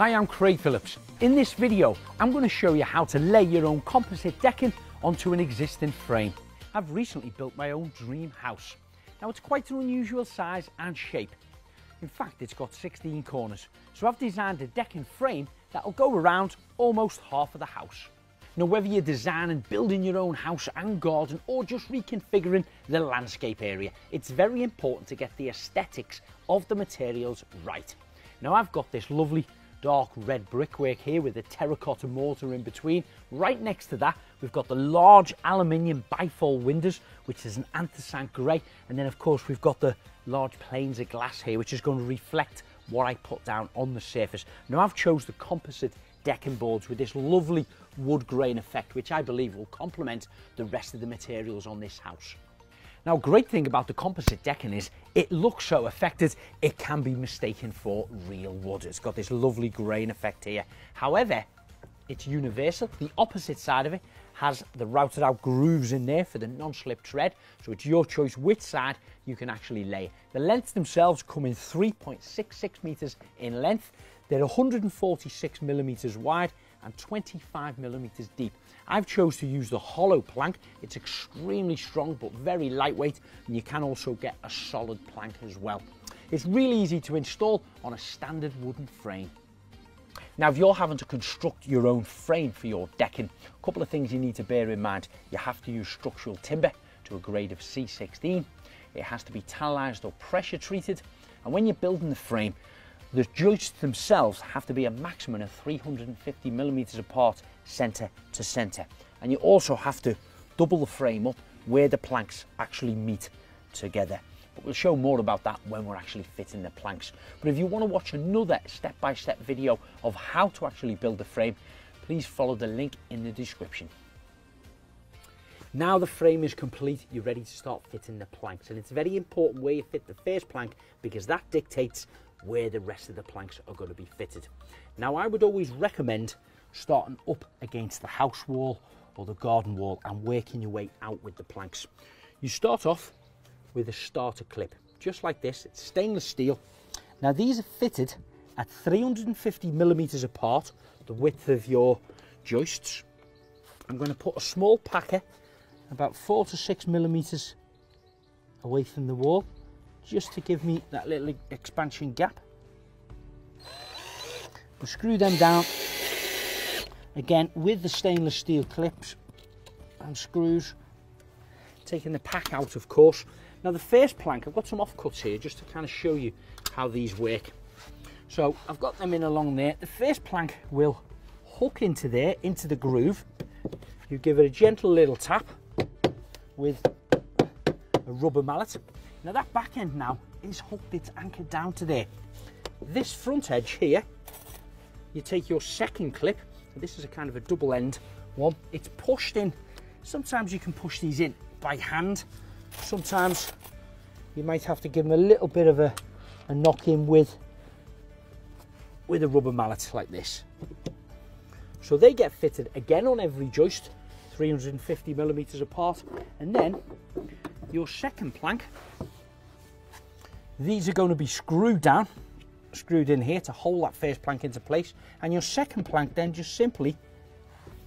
Hi, I'm Craig Phillips. In this video, I'm going to show you how to lay your own composite decking onto an existing frame. I've recently built my own dream house. Now it's quite an unusual size and shape. In fact, it's got 16 corners. So I've designed a decking frame that'll go around almost half of the house. Now, whether you're designing, building your own house and garden, or just reconfiguring the landscape area, it's very important to get the aesthetics of the materials right. Now, I've got this lovely dark red brickwork here with a terracotta mortar in between. Right next to that, we've got the large aluminium bifold windows, which is an anthracite grey. And then of course, we've got the large planes of glass here, which is going to reflect what I put down on the surface. Now I've chose the composite decking boards with this lovely wood grain effect, which I believe will complement the rest of the materials on this house. Now, great thing about the composite decking is it looks so affected, it can be mistaken for real wood. It's got this lovely grain effect here. However, it's universal. The opposite side of it has the routed out grooves in there for the non-slip tread. So it's your choice which side you can actually lay. The lengths themselves come in 3.66 meters in length. They're 146 millimeters wide and 25 millimeters deep. I've chose to use the hollow plank. It's extremely strong but very lightweight and you can also get a solid plank as well. It's really easy to install on a standard wooden frame. Now, if you're having to construct your own frame for your decking, a couple of things you need to bear in mind. You have to use structural timber to a grade of C16. It has to be tanalized or pressure treated. And when you're building the frame, the joists themselves have to be a maximum of 350 millimeters apart center to center. And you also have to double the frame up where the planks actually meet together. But we'll show more about that when we're actually fitting the planks. But if you want to watch another step-by-step -step video of how to actually build the frame, please follow the link in the description. Now the frame is complete, you're ready to start fitting the planks. And it's very important where you fit the first plank because that dictates where the rest of the planks are going to be fitted. Now I would always recommend starting up against the house wall or the garden wall and working your way out with the planks. You start off with a starter clip, just like this, it's stainless steel. Now these are fitted at 350 millimeters apart, the width of your joists. I'm going to put a small packer about four to six millimeters away from the wall just to give me that little expansion gap. We'll screw them down. Again with the stainless steel clips and screws taking the pack out of course. Now the first plank I've got some offcuts here just to kind of show you how these work. So I've got them in along there. The first plank will hook into there into the groove. You give it a gentle little tap with a rubber mallet now that back end now is hooked, it's anchored down to there. This front edge here, you take your second clip, this is a kind of a double end one, it's pushed in. Sometimes you can push these in by hand, sometimes you might have to give them a little bit of a, a knock in with, with a rubber mallet like this. So they get fitted again on every joist, 350 millimeters apart, and then your second plank these are going to be screwed down, screwed in here to hold that first plank into place. And your second plank then just simply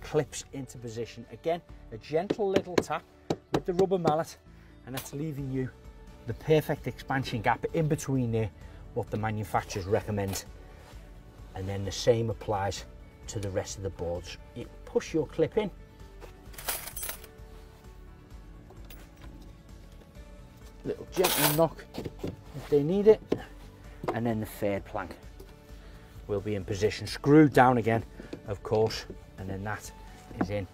clips into position. Again, a gentle little tap with the rubber mallet and that's leaving you the perfect expansion gap in between there, what the manufacturers recommend. And then the same applies to the rest of the boards. You push your clip in gentle knock if they need it and then the third plank will be in position. Screwed down again of course and then that is in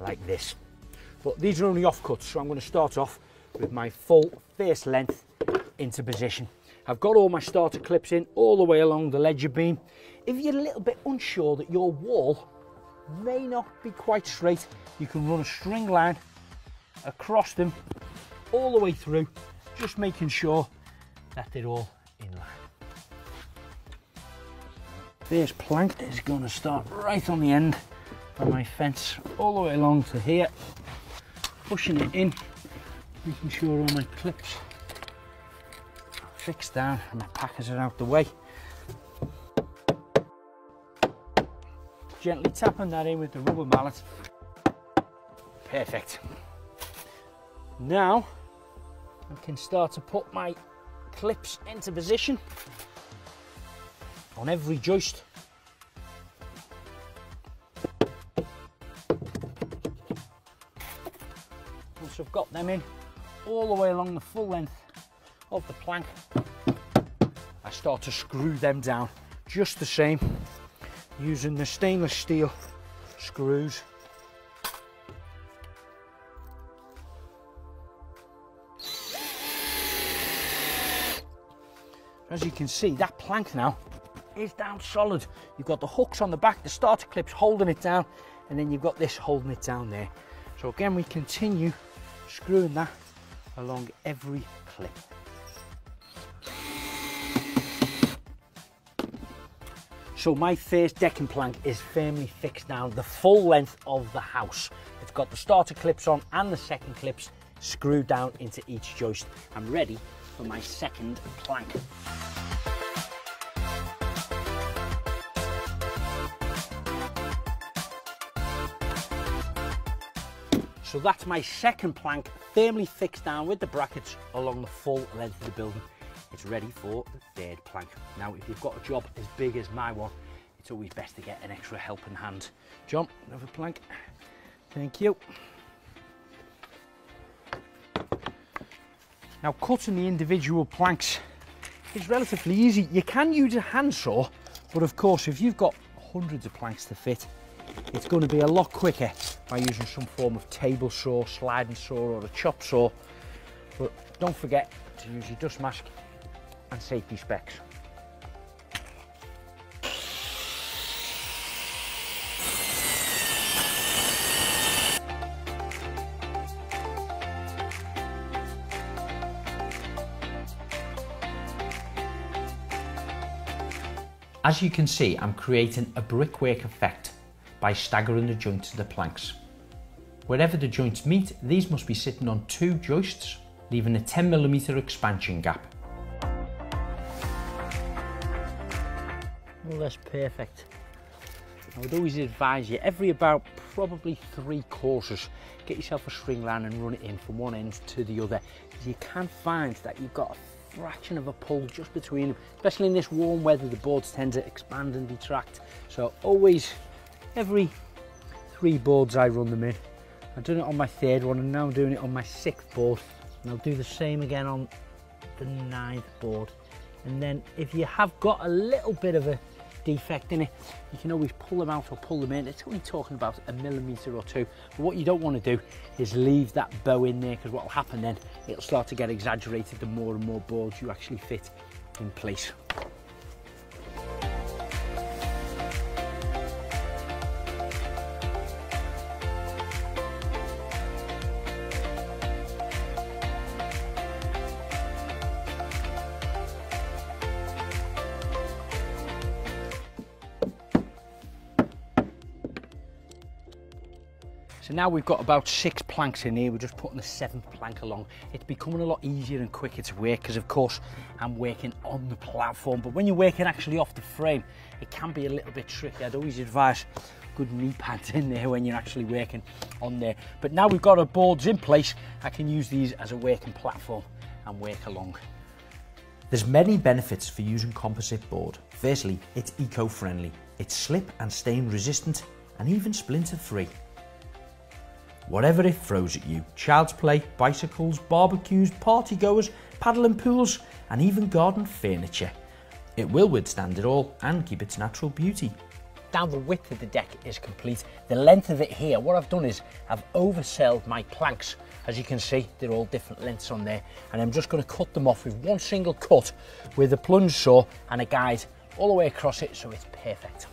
like this. But these are only offcuts so I'm going to start off with my full face length into position. I've got all my starter clips in all the way along the ledger beam. If you're a little bit unsure that your wall may not be quite straight you can run a string line across them all the way through, just making sure that they're all in line. This plank is going to start right on the end of my fence, all the way along to here, pushing it in, making sure all my clips are fixed down and my packers are out the way. gently tapping that in with the rubber mallet. Perfect. Now Can start to put my clips into position on every joist. Once I've got them in all the way along the full length of the plank, I start to screw them down just the same using the stainless steel screws as you can see that plank now is down solid you've got the hooks on the back the starter clips holding it down and then you've got this holding it down there so again we continue screwing that along every clip So my first decking plank is firmly fixed down the full length of the house. It's got the starter clips on and the second clips screwed down into each joist. I'm ready for my second plank. So that's my second plank firmly fixed down with the brackets along the full length of the building. It's ready for the third plank. Now, if you've got a job as big as my one, it's always best to get an extra helping hand. John, another plank. Thank you. Now, cutting the individual planks is relatively easy. You can use a handsaw, but of course, if you've got hundreds of planks to fit, it's going to be a lot quicker by using some form of table saw, sliding saw or a chop saw. But don't forget to use your dust mask and safety specs. As you can see, I'm creating a brickwork effect by staggering the joints of the planks. Wherever the joints meet, these must be sitting on two joists, leaving a 10mm expansion gap. Well, that's perfect. I would always advise you, every about probably three courses, get yourself a string line and run it in from one end to the other. You can find that you've got a fraction of a pull just between them, especially in this warm weather, the boards tend to expand and detract. So always, every three boards I run them in. I've done it on my third one and now I'm doing it on my sixth board. And I'll do the same again on the ninth board. And then if you have got a little bit of a defect in it, you can always pull them out or pull them in. It's only talking about a millimetre or two. But what you don't want to do is leave that bow in there because what will happen then, it'll start to get exaggerated the more and more boards you actually fit in place. So now we've got about six planks in here. We're just putting the seventh plank along. It's becoming a lot easier and quicker to work because of course I'm working on the platform. But when you're working actually off the frame, it can be a little bit tricky. I'd always advise good knee pads in there when you're actually working on there. But now we've got our boards in place, I can use these as a working platform and work along. There's many benefits for using composite board. Firstly, it's eco-friendly. It's slip and stain resistant and even splinter free. Whatever it throws at you, child's play, bicycles, barbecues, party goers, paddling pools and even garden furniture. It will withstand it all and keep its natural beauty. Now the width of the deck is complete. The length of it here, what I've done is I've overselled my planks. As you can see, they're all different lengths on there. And I'm just gonna cut them off with one single cut with a plunge saw and a guide all the way across it so it's perfect.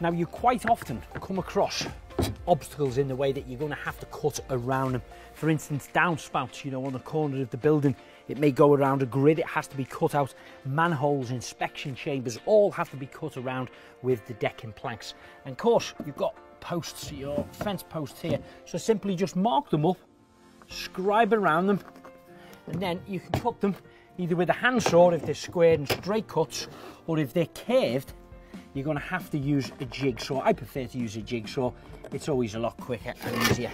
Now you quite often come across obstacles in the way that you're going to have to cut around them. For instance, downspouts, you know, on the corner of the building, it may go around a grid, it has to be cut out. Manholes, inspection chambers, all have to be cut around with the decking planks. And of course, you've got posts, your fence posts here. So simply just mark them up, scribe around them, and then you can cut them either with a handsaw if they're squared and straight cuts, or if they're curved, you're going to have to use a jigsaw. I prefer to use a jigsaw. It's always a lot quicker and easier.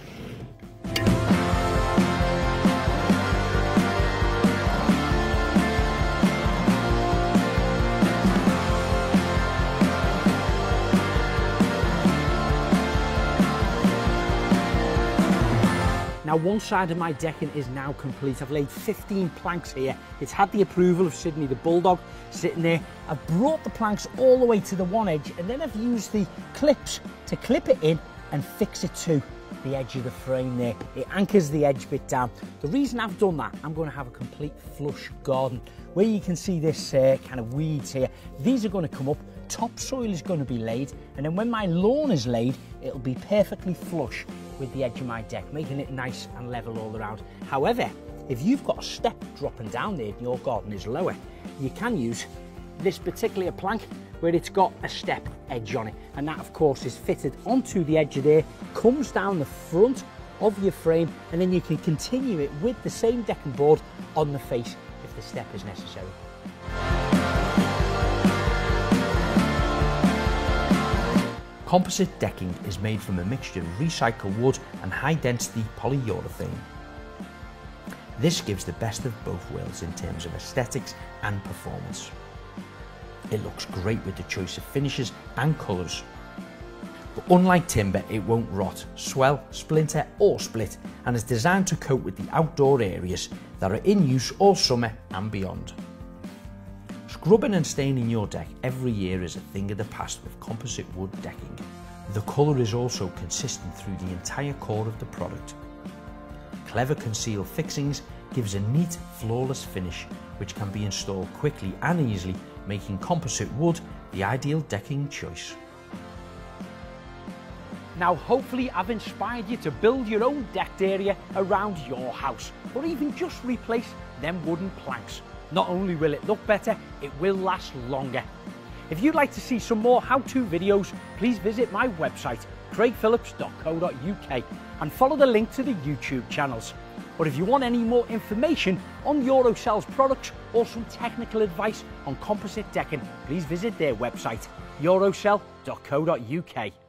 Now one side of my decking is now complete. I've laid 15 planks here. It's had the approval of Sydney the Bulldog sitting there. I've brought the planks all the way to the one edge and then I've used the clips to clip it in and fix it to the edge of the frame there. It anchors the edge bit down. The reason I've done that, I'm going to have a complete flush garden where you can see this uh, kind of weeds here. These are going to come up, topsoil is going to be laid, and then when my lawn is laid, it'll be perfectly flush with the edge of my deck, making it nice and level all around. However, if you've got a step dropping down there and your garden is lower, you can use this particular plank where it's got a step edge on it. And that of course is fitted onto the edge of there, comes down the front of your frame, and then you can continue it with the same decking board on the face if the step is necessary. Composite decking is made from a mixture of recycled wood and high density polyurethane. This gives the best of both worlds in terms of aesthetics and performance. It looks great with the choice of finishes and colours. But unlike timber, it won't rot, swell, splinter or split and is designed to cope with the outdoor areas that are in use all summer and beyond. Scrubbing and staining your deck every year is a thing of the past with composite wood decking. The colour is also consistent through the entire core of the product. Clever concealed fixings gives a neat, flawless finish which can be installed quickly and easily, making composite wood the ideal decking choice. Now hopefully I've inspired you to build your own decked area around your house or even just replace them wooden planks. Not only will it look better, it will last longer. If you'd like to see some more how-to videos, please visit my website, craigphillips.co.uk and follow the link to the YouTube channels. But if you want any more information on Eurocell's products or some technical advice on composite decking, please visit their website, eurocell.co.uk.